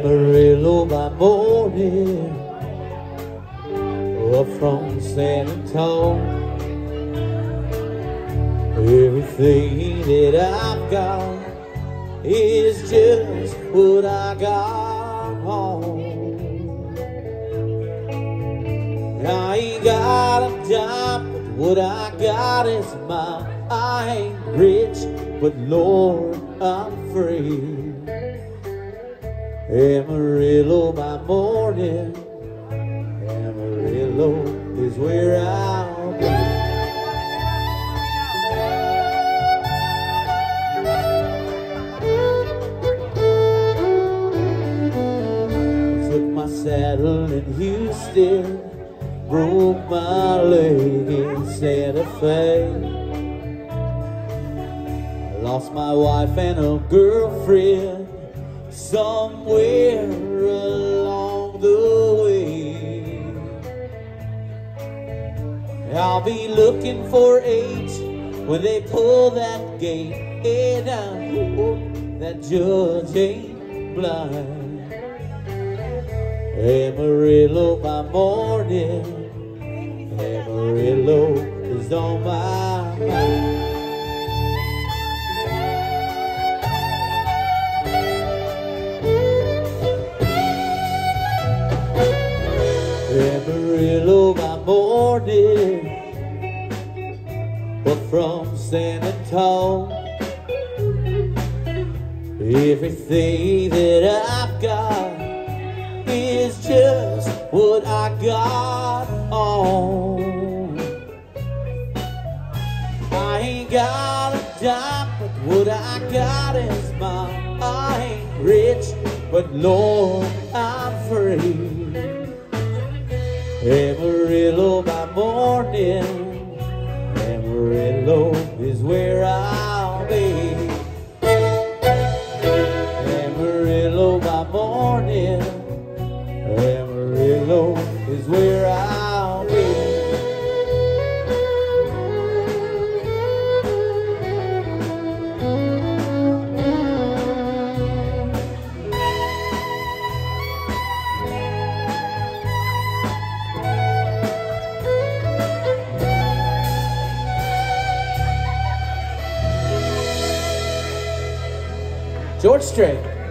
by morning up from San Antonio. Everything that I've got is just what I got home. I ain't got a dime, but what I got is mine. I ain't rich, but Lord, I'm free. Amarillo by morning, Amarillo is where I'll be. Took my saddle in Houston, broke my leg in Santa Fe. Lost my wife and a girlfriend somewhere along the way. I'll be looking for eight when they pull that gate. And I hope that judge ain't blind. Amarillo by morning, morning, but from San Antonio. Everything that I've got is just what I got on. I ain't got a dime, but what I got is mine. I ain't rich, but Lord, I'm free. Amarillo by morning, Amarillo is where I'll be. Amarillo by morning, George Strait.